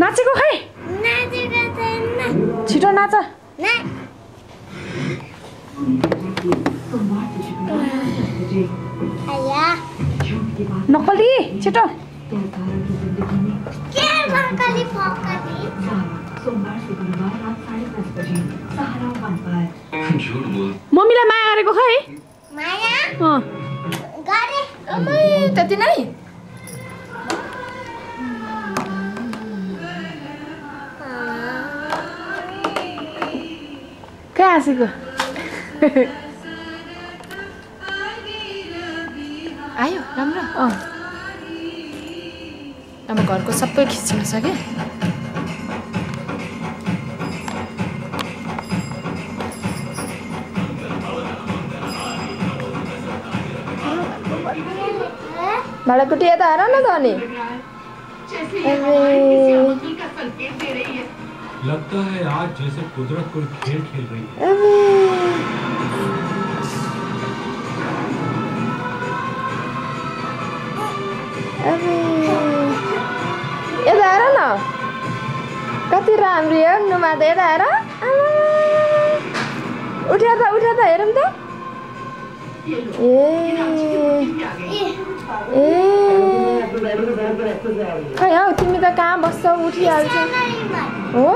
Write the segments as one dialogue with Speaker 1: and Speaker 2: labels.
Speaker 1: नाचेको खै छिटो नाच नक्कली छिटो मम्मीलाई माया गरेको खै त्यति नै कहाँ हाँसेको
Speaker 2: आयो राम्रो
Speaker 1: अँ
Speaker 2: अब घरको सबै खिच्न सकेँ
Speaker 1: भाँडाकुटी यता हेर न त अनि
Speaker 3: लगता है आज जैसे कुदरत कोई खेल खेल रही है।
Speaker 1: यता हेर न? कति राम्रो हेर्नुमा त यता आमा। उठेर त उठेर त हेरौँ त। ए। खै हौ तिमी त कहाँ बस्छौ? उठिहाल्छ। हो?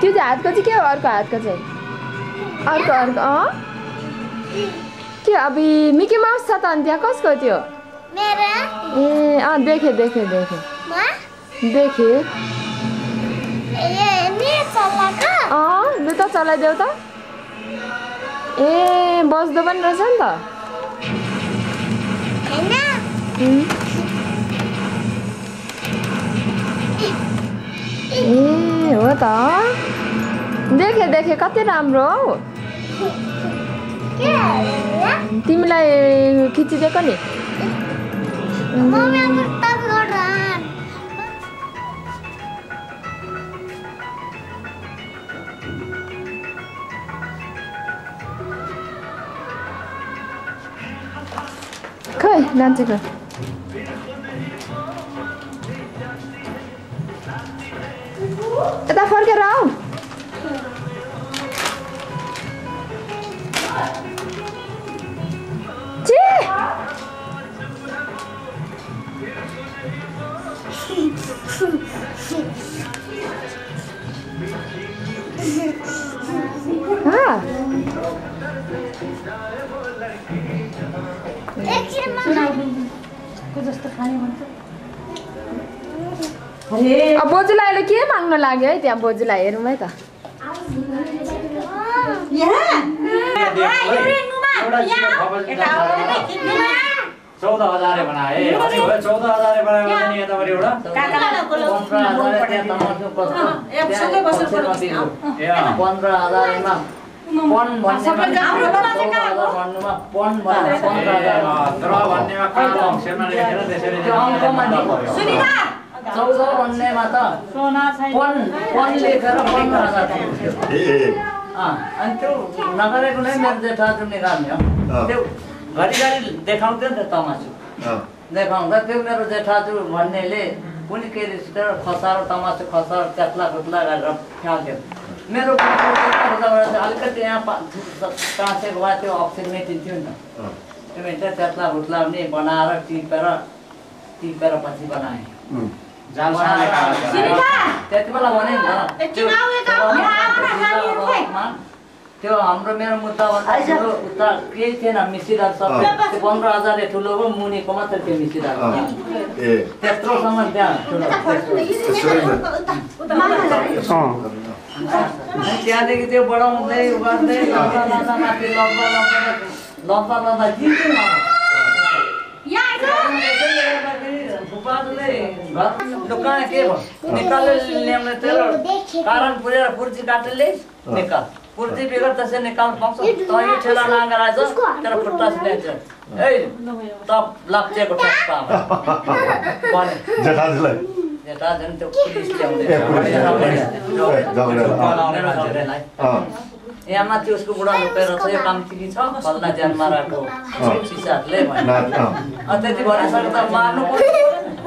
Speaker 1: त्यो चाहिँ हातको चाहिँ के हो? अर्को हातको चाहिँ? अर्को अर्को अँ? के अब मिकी माउस छ त अनि त्यहाँ कसको त्यो? ए अँ देखेँ देखेँ देखेँ। देखेँ। अँ लु त चलाइदेऊ त। ए बस्दो पनि रहेछ नि त. ए हो त। देखेँ देखेँ कति राम्रो हो। तिमीलाई खिचिदिएको नि। खै नाचेको यता फर्केर आऊ ची! हाँ
Speaker 4: एकछिनमा
Speaker 1: अब बोजूलाई अहिले के माग्न लाग्यो है त्यहाँ बोजूलाई? हेरौँ है त।
Speaker 5: चौध हजार बनाए चौध हजार बनायो। भने नि। यतापट्टि एउटा पन्ध्र हजारमा चौध भन्नुमा त पन पन लेखेर पन्ध्र हजार अनि त्यो नगरेको नै मेरो जेठाजु निकाल्ने हो। त्यो घरिघरि देखाउँथ्यो नि त तमासु
Speaker 6: अँ,
Speaker 5: देखाउँदा त्यो मेरो जेठाजु भन्नेले कुनै के रिसिटेर खसारो तमासु खसारो त्यात्ला खुत्ला गरेर फ्याँक्यो मेरो चाहिँ अलिकति यहाँ पा- टाँसेको भए त्यो अप्सन मेटिन्थ्यो नि त
Speaker 6: अँ,
Speaker 5: त्यो भन्छ खुत्ला पनि बनाएर टिपेर टिपेर पछि बनाएँ त्यति बेला भने नि त त्यो हाम्रो मेरो मुद्दा भन्दा उता केही थिएन मिसिदार सब। त्यो पन्ध्र हजार ठुलो हो मुनिको मात्रै थियो मिसिदार। त्यत्रोसम्म त्यहाँ। त्यहाँदेखि त्यो बढाउँदै गर्दै लम्बा लम्बा माथि लम्बा जित्यो भयो? कारण पुरेर पुर्जी काटेले निकाल। पुर्जी बिगर त्यसै निकाल पाउँछ। तँ यो ठेला नाङ्गा आएछ तर खुट्टा सिलाइन्छ ए त लाप्चेको भने
Speaker 6: जेठाजुलाई।
Speaker 5: त्यो यहाँ माथि उसको बुढा लुकेर छ यो काम चिनी छ फल्ना ज्यानमा राखेको सिसाहरूले त्यति भनिसक्दा मार्नु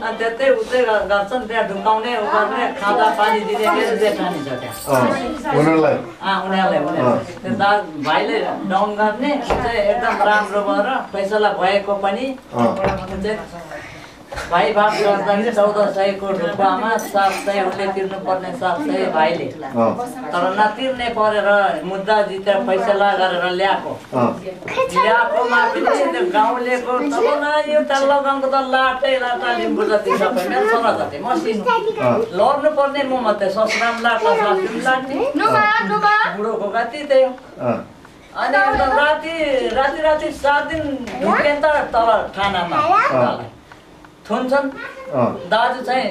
Speaker 5: अनि त्यतै उतै गर्छन् त्यहाँ ढुकाउने उ गर्ने खाँदा पानी दिने मेरो जेठानी छ त्यहाँ।
Speaker 6: उनीहरूलाई?
Speaker 5: उनीहरूलाई दा भाइले डाउन गर्ने चाहिँ एकदम राम्रो भएर फैसला भएको पनि चाहिँ भाइ भाग गर्दाखेरि चौध सयको ढुक्कामा सात सय उसले तिर्नुपर्ने सात सय भाइले। तर नतिर्ने परेर मुद्दा जितेर फैसला गरेर ल्याएको। ल्याएकोमा पनि त्यो गाउँलेको यो तल्लो गाउँको त लाटै लाटा लिम्बू जति सबै मेरो छोरा जति मसिनो लड्नु पर्ने म मात्रै ससुराम लाटा सासुम लाटे। बुढोको कति त्यही हो। अनि राति राति राति सात दिन ढुक्यो नि त तल तल। थुन्छन् दाजु चाहिँ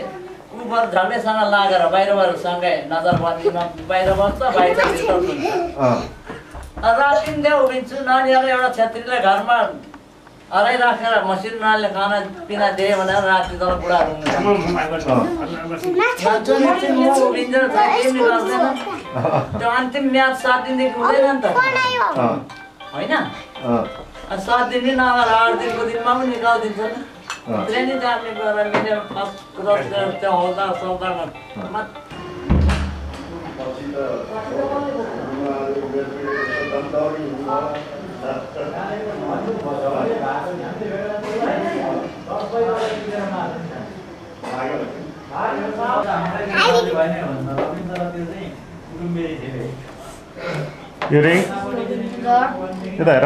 Speaker 5: उबर झन्डैसँग लागेर बाहिरबाट सँगै नजरबन्दीमा बाहिर बस्छ बाहिर राति त्यहाँ उभिन्छु। नानीहरू एउटा छेत्रीले घरमा हराइराखेर मसिनो नानीले खाना पिना दिए भनेर राति तल बुढा उभिन्छ नि त्यो अन्तिम म्याच सात दिनदेखि हुँदैन नि त। होइन? सात दिन नि नगएर आठ दिनको दिनमा पनि निकालिदिन्छ नि जाने गएर गरेर त्यो हौदा सौदामा मत-
Speaker 6: यो रिङ यता हेर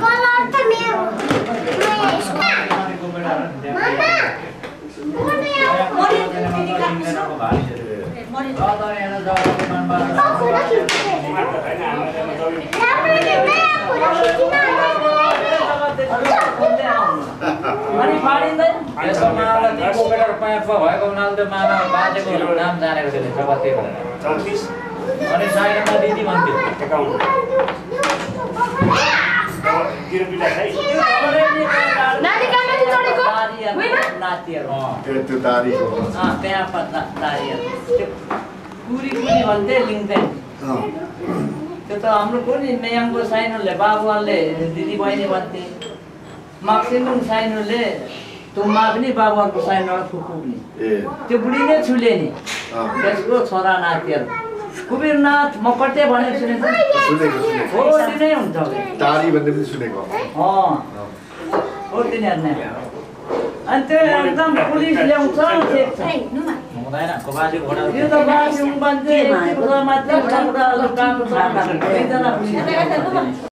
Speaker 4: Kolorka mnie... Moje szka! Mama! Może ja... Może ja... Może ja...
Speaker 5: अनि फाडिँदैन
Speaker 7: यसो ती बोकेर भएको हुनाले त्यो मामा बाजेको नाम जानेको थियो भनेर अनि साइडमा दिदी भन्थ्यो
Speaker 5: त्यहाँ पत्ता नारीहरू त्यो कुरी कुरी भन्थे त्यो त हाम्रो कुनी मेयङको साइनोले बाबुवाले दिदी बहिनी भन्थे। माक्सिमुङ साइनोले तुम्मा पनि बाबुवाको साइनोबाट फुकु पनि। त्यो बुढी नै छुले नि। त्यसको छोरा नातिहरू कुबीरनाथ म कतै भनेको सुनेको? हो तिनै हुन्छ।
Speaker 6: तारी भन्ने पनि सुनेको।
Speaker 5: अँ। हो तिनीहरू नै। अनि त्यो एकदम पुलिस ल्याउँछ यो त मात्र दुईजना